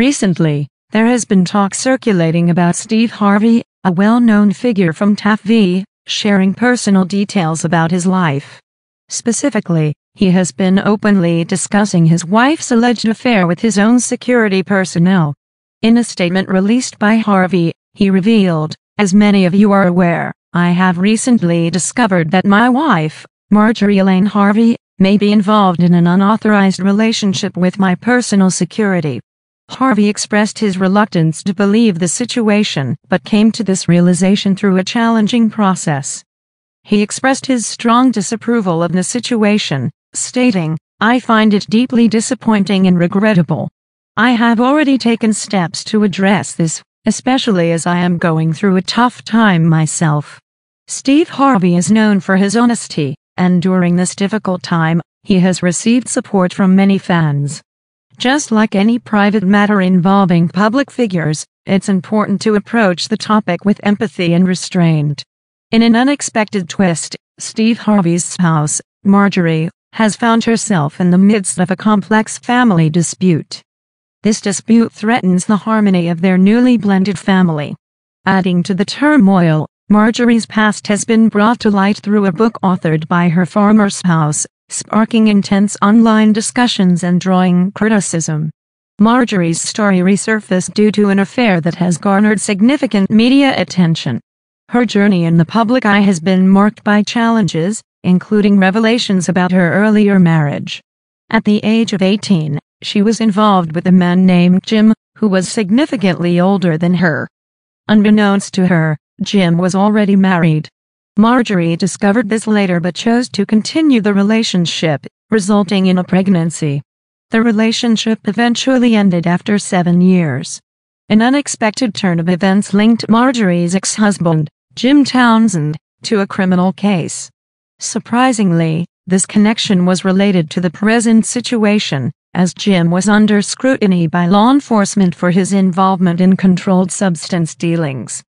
Recently, there has been talk circulating about Steve Harvey, a well-known figure from TAFV, sharing personal details about his life. Specifically, he has been openly discussing his wife's alleged affair with his own security personnel. In a statement released by Harvey, he revealed, as many of you are aware, I have recently discovered that my wife, Marjorie Elaine Harvey, may be involved in an unauthorized relationship with my personal security. Harvey expressed his reluctance to believe the situation, but came to this realization through a challenging process. He expressed his strong disapproval of the situation, stating, I find it deeply disappointing and regrettable. I have already taken steps to address this, especially as I am going through a tough time myself. Steve Harvey is known for his honesty, and during this difficult time, he has received support from many fans. Just like any private matter involving public figures, it's important to approach the topic with empathy and restraint. In an unexpected twist, Steve Harvey's spouse, Marjorie, has found herself in the midst of a complex family dispute. This dispute threatens the harmony of their newly blended family. Adding to the turmoil, Marjorie's past has been brought to light through a book authored by her former spouse, sparking intense online discussions and drawing criticism. Marjorie's story resurfaced due to an affair that has garnered significant media attention. Her journey in the public eye has been marked by challenges, including revelations about her earlier marriage. At the age of 18, she was involved with a man named Jim, who was significantly older than her. Unbeknownst to her, Jim was already married. Marjorie discovered this later but chose to continue the relationship, resulting in a pregnancy. The relationship eventually ended after seven years. An unexpected turn of events linked Marjorie's ex-husband, Jim Townsend, to a criminal case. Surprisingly, this connection was related to the present situation, as Jim was under scrutiny by law enforcement for his involvement in controlled substance dealings.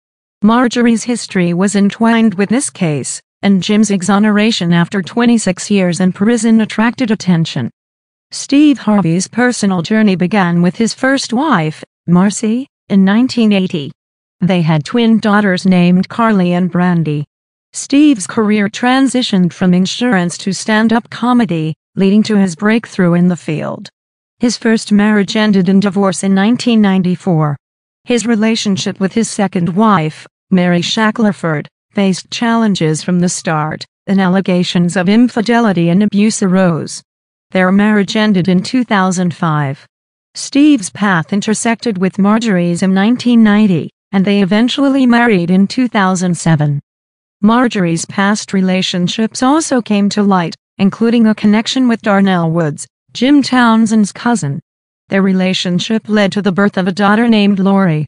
Marjorie's history was entwined with this case, and Jim's exoneration after 26 years in prison attracted attention. Steve Harvey's personal journey began with his first wife, Marcy, in 1980. They had twin daughters named Karli and Brandi. Steve's career transitioned from insurance to stand-up comedy, leading to his breakthrough in the field. His first marriage ended in divorce in 1994. His relationship with his second wife, Mary Shackelford, faced challenges from the start, and allegations of infidelity and abuse arose. Their marriage ended in 2005. Steve's path intersected with Marjorie's in 1990, and they eventually married in 2007. Marjorie's past relationships also came to light, including a connection with Darnell Woods, Jim Townsend's cousin. Their relationship led to the birth of a daughter named Lori.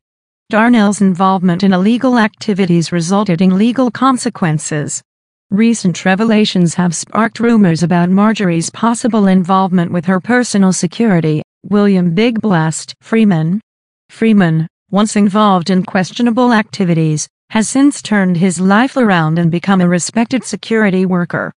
Darnell's involvement in illegal activities resulted in legal consequences. Recent revelations have sparked rumors about Marjorie's possible involvement with her personal security, William Big Blast Freeman. Freeman, once involved in questionable activities, has since turned his life around and become a respected security worker.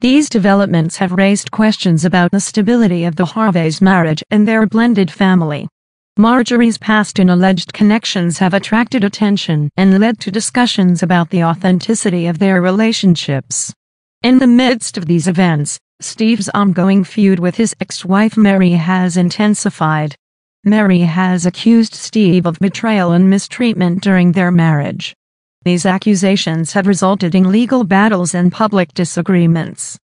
These developments have raised questions about the stability of the Harveys' marriage and their blended family. Marjorie's past and alleged connections have attracted attention and led to discussions about the authenticity of their relationships. In the midst of these events, Steve's ongoing feud with his ex-wife Mary has intensified. Mary has accused Steve of betrayal and mistreatment during their marriage. These accusations have resulted in legal battles and public disagreements.